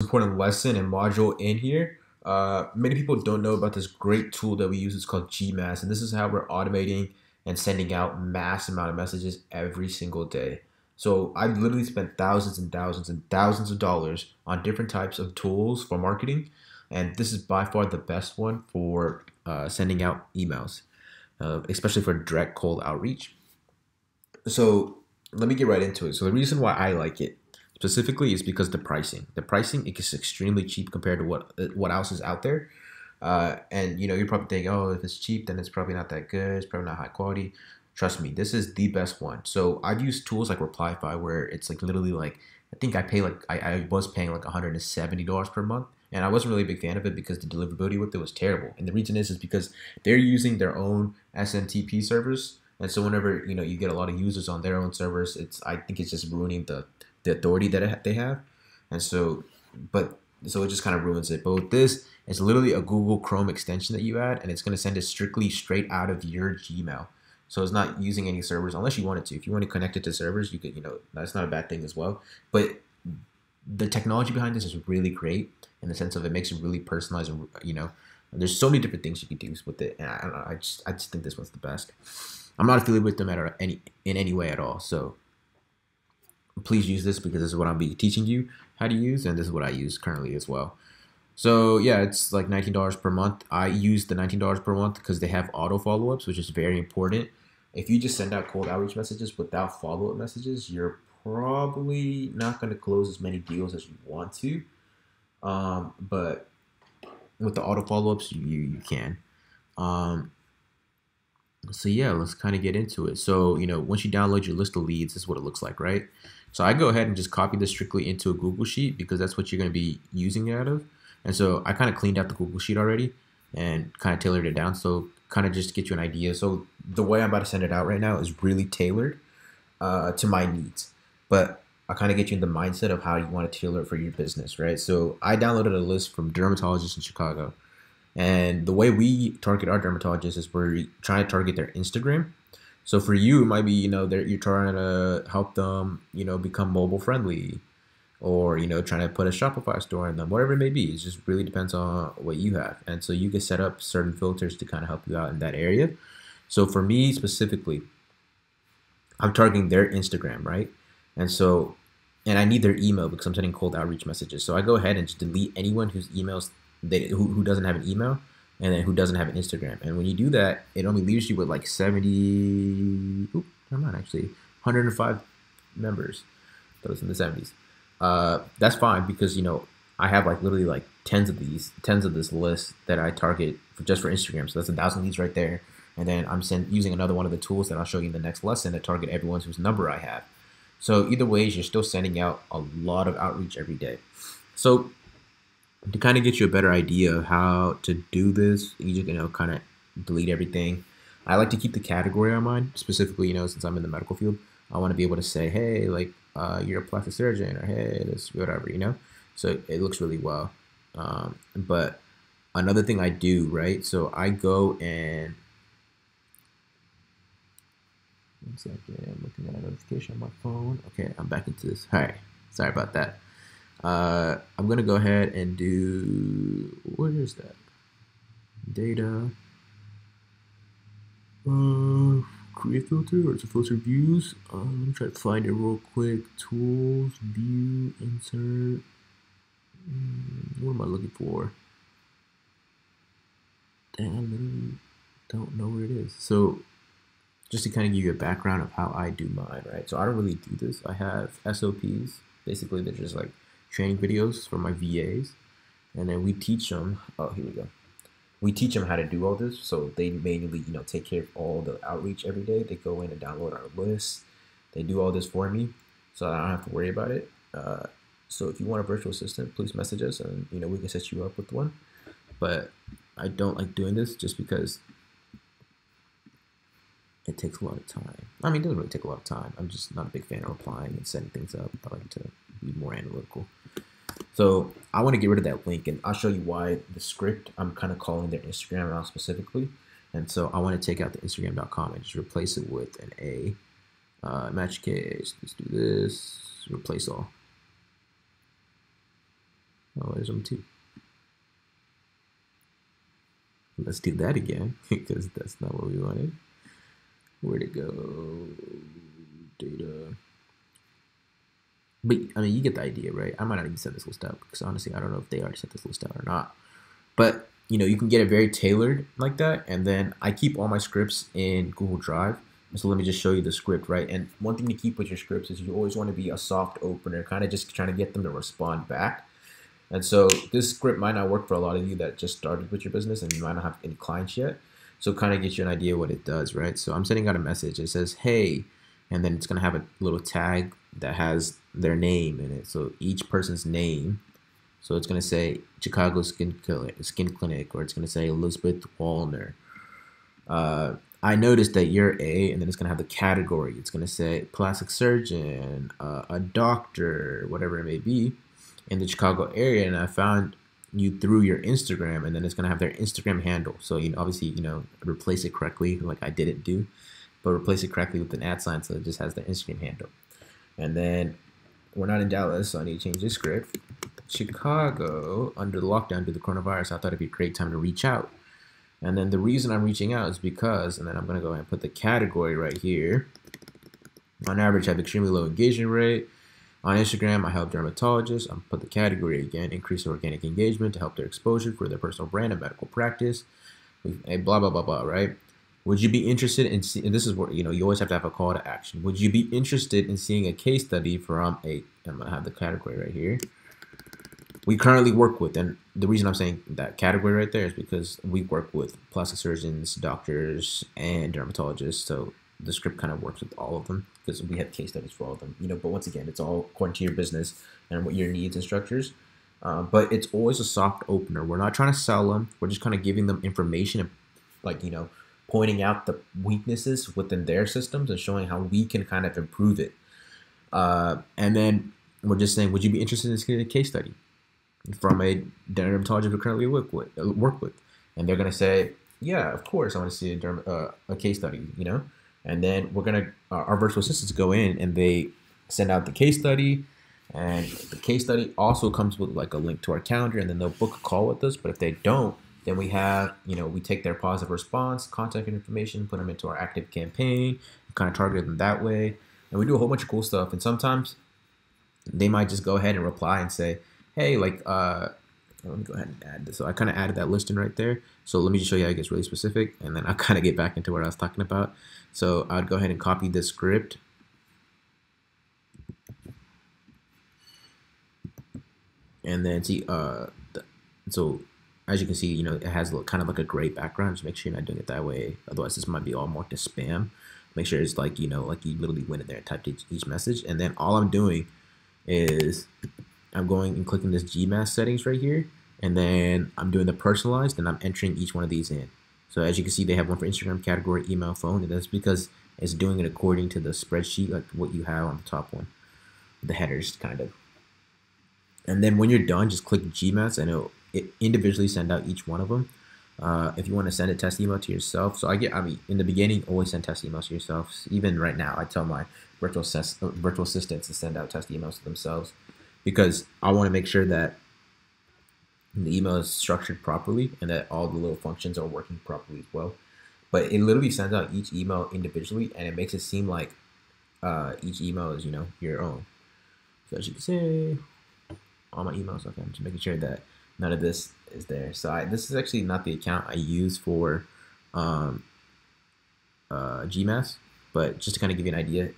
important lesson and module in here. Uh, many people don't know about this great tool that we use. It's called Gmass, and this is how we're automating and sending out mass amount of messages every single day. So I've literally spent thousands and thousands and thousands of dollars on different types of tools for marketing, and this is by far the best one for uh, sending out emails, uh, especially for direct cold outreach. So let me get right into it. So the reason why I like it specifically is because the pricing. The pricing is extremely cheap compared to what what else is out there. Uh, and you know, you're probably thinking, oh, if it's cheap, then it's probably not that good. It's probably not high quality. Trust me, this is the best one. So I've used tools like Replyify where it's like literally like I think I pay like I, I was paying like $170 per month. And I wasn't really a big fan of it because the deliverability with it was terrible. And the reason is is because they're using their own SMTP servers. And so whenever you know you get a lot of users on their own servers, it's I think it's just ruining the the authority that they have, and so, but so it just kind of ruins it. But with this, it's literally a Google Chrome extension that you add, and it's going to send it strictly straight out of your Gmail. So it's not using any servers unless you wanted to. If you want to connect it to servers, you could, you know, that's not a bad thing as well. But the technology behind this is really great in the sense of it makes it really personalized and you know, there's so many different things you can do with it. And I, I just I just think this one's the best. I'm not affiliated with them at any in any way at all. So please use this because this is what I'm be teaching you how to use, and this is what I use currently as well. So yeah, it's like $19 per month. I use the $19 per month because they have auto follow-ups, which is very important. If you just send out cold outreach messages without follow-up messages, you're probably not going to close as many deals as you want to. Um, but with the auto follow-ups, you, you can. Um, so yeah, let's kind of get into it. So, you know, once you download your list of leads, this is what it looks like, right? So I go ahead and just copy this strictly into a Google Sheet because that's what you're going to be using it out of. And so I kind of cleaned out the Google Sheet already and kind of tailored it down. So kind of just to get you an idea. So the way I'm about to send it out right now is really tailored uh, to my needs. But I kind of get you in the mindset of how you want to tailor it for your business, right? So I downloaded a list from dermatologists in Chicago. And the way we target our dermatologists is we're trying to target their Instagram. So for you, it might be, you know, you're trying to help them, you know, become mobile friendly or, you know, trying to put a Shopify store in them, whatever it may be. It just really depends on what you have. And so you can set up certain filters to kind of help you out in that area. So for me specifically, I'm targeting their Instagram, right? And so, and I need their email because I'm sending cold outreach messages. So I go ahead and just delete anyone whose emails they who, who doesn't have an email and then who doesn't have an Instagram. And when you do that, it only leaves you with like 70, oop, never mind, actually, 105 members. Those in the 70s. Uh, that's fine because, you know, I have like literally like tens of these, tens of this list that I target for, just for Instagram. So that's a thousand leads right there. And then I'm send, using another one of the tools that I'll show you in the next lesson to target everyone whose number I have. So either ways, you're still sending out a lot of outreach every day. So to kind of get you a better idea of how to do this, you just, you know, kind of delete everything. I like to keep the category on mine, specifically, you know, since I'm in the medical field, I want to be able to say, hey, like, uh, you're a plastic surgeon, or hey, this, whatever, you know? So it looks really well. Um, but another thing I do, right? So I go and one second, I'm looking at a notification on my phone. Okay, I'm back into this. All right, sorry about that. Uh, I'm going to go ahead and do, what is that? Data. Uh, create filter or filter views. Uh, let me try to find it real quick. Tools, view, insert. Mm, what am I looking for? Damn, I don't know where it is. So just to kind of give you a background of how I do mine, right? So I don't really do this. I have SOPs. Basically, they're just like training videos for my VAs, and then we teach them. Oh, here we go. We teach them how to do all this, so they manually, you know, take care of all the outreach every day. They go in and download our list. They do all this for me, so I don't have to worry about it. Uh, so if you want a virtual assistant, please message us, and you know we can set you up with one. But I don't like doing this just because it takes a lot of time. I mean, it doesn't really take a lot of time. I'm just not a big fan of replying and setting things up. I like to be more analytical. So I want to get rid of that link, and I'll show you why the script I'm kind of calling their Instagram out specifically. And so I want to take out the Instagram.com and just replace it with an A. Uh, match case. Let's do this. Replace all. Oh, there's them too. Let's do that again because that's not what we wanted. Where'd it go? Data. But I mean, you get the idea, right? I might not even set this list out because honestly, I don't know if they already set this list out or not. But you know, you can get it very tailored like that. And then I keep all my scripts in Google Drive. So let me just show you the script, right? And one thing to keep with your scripts is you always want to be a soft opener, kind of just trying to get them to respond back. And so this script might not work for a lot of you that just started with your business and you might not have any clients yet. So kind of get you an idea what it does, right? So I'm sending out a message. It says, hey, and then it's going to have a little tag that has their name in it. So each person's name. So it's to say Chicago Skin Clinic, Skin Clinic or it's to say Elizabeth Wallner. Uh, I noticed that you're A, and then it's to have the category. It's to say plastic surgeon, uh, a doctor, whatever it may be in the Chicago area, and I found you through your Instagram, and then it's gonna have their Instagram handle. So you know, obviously, you know, replace it correctly, like I didn't do, but replace it correctly with an at sign, so it just has their Instagram handle. And then we're not in Dallas, so I need to change this script. Chicago under the lockdown due to the coronavirus. I thought it'd be a great time to reach out. And then the reason I'm reaching out is because, and then I'm gonna go ahead and put the category right here. On average, I have extremely low engagement rate on Instagram, I help dermatologists. I put the category again, increase organic engagement to help their exposure for their personal brand and medical practice. Eh, blah blah blah blah. Right? Would you be interested in seeing? This is where you know you always have to have a call to action. Would you be interested in seeing a case study from a? I'm gonna have the category right here. We currently work with, and the reason I'm saying that category right there is because we work with plastic surgeons, doctors, and dermatologists. So the script kind of works with all of them because we have case studies for all of them. You know, but once again, it's all according to your business and what your needs and structures. Uh, but it's always a soft opener. We're not trying to sell them. We're just kind of giving them information like you know pointing out the weaknesses within their systems and showing how we can kind of improve it. Uh, and then we're just saying, would you be interested in a case study from a dermatologist we currently work with? Uh, work with, and they're gonna say, yeah, of course, I want to see a, derm- uh, a case study. You know, and then we're gonna uh, our virtual assistants go in and they send out the case study and the case study also comes with like a link to our calendar and then they'll book a call with us but if they don't then we have you know we take their positive response contact information put them into our ActiveCampaign kind of target them that way and we do a whole bunch of cool stuff. And sometimes they might just go ahead and reply and say hey like uh let me go ahead and add this. So i kind of added that listing right there. So let me just show you how it gets really specific and then i'll kind of get back into what i was talking about. So I'd go ahead and copy this script. And then see, uh, so as you can see, you know, it has kind of like a gray background. Just make sure you're not doing it that way. Otherwise, this might be all marked as spam. Make sure it's like, you know, like you literally went in there and typed each, each message. And then all I'm doing is I'm going and clicking this GMass settings right here. And then I'm doing the personalized and I'm entering each one of these in. So as you can see, they have one for Instagram category, email, phone, and that's because it's doing it according to the spreadsheet, like what you have on the top one, the headers kind of. And then when you're done, just click GMass and it'll it individually send out each one of them. Uh, if you want to send a test email to yourself, so I get, I mean, in the beginning, always send test emails to yourself. Even right now, I tell my virtual, uh, virtual assistants to send out test emails to themselves because I want to make sure that the email is structured properly and that all the little functions are working properly as well. But it literally sends out each email individually and it makes it seem like uh, each email is, you know, your own. So as you can see, all my emails, okay, I'm just making sure that none of this is there. So I, this is actually not the account I use for um, uh, GMass, but just to kind of give you an idea,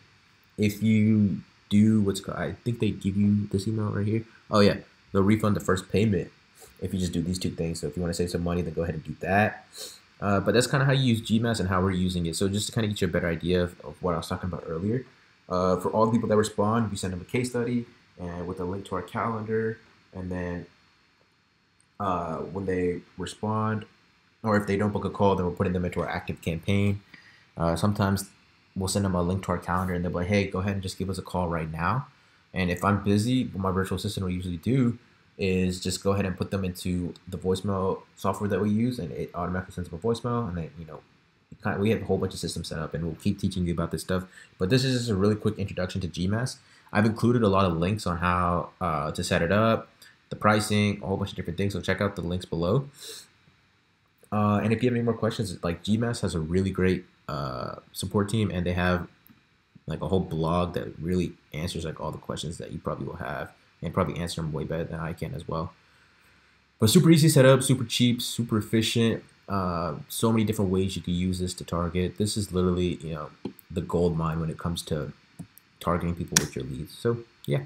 if you do what's called, I think they give you this email right here. Oh yeah, they'll refund the first payment if you just do these two things. So if you want to save some money, then go ahead and do that. Uh, but that's kind of how you use GMass and how we're using it. So just to kind of get you a better idea of, of what I was talking about earlier. Uh, for all the people that respond, we send them a case study and with a link to our calendar. And then uh, when they respond, or if they don't book a call, then we're putting them into our ActiveCampaign. Uh, sometimes we'll send them a link to our calendar and they'll be like, hey, go ahead and just give us a call right now. And if I'm busy, what my virtual assistant will usually do is just go ahead and put them into the voicemail software that we use, and it automatically sends them a voicemail. And then you know, kind of, we have a whole bunch of systems set up, and we'll keep teaching you about this stuff. But this is just a really quick introduction to GMass. I've included a lot of links on how uh, to set it up, the pricing, a whole bunch of different things. So check out the links below. Uh, and if you have any more questions, like GMass has a really great uh, support team, and they have like a whole blog that really answers like all the questions that you probably will have, and probably answer them way better than I can as well. But super easy setup, super cheap, super efficient. Uh, so many different ways you can use this to target. This is literally, you know, the gold mine when it comes to targeting people with your leads. So yeah.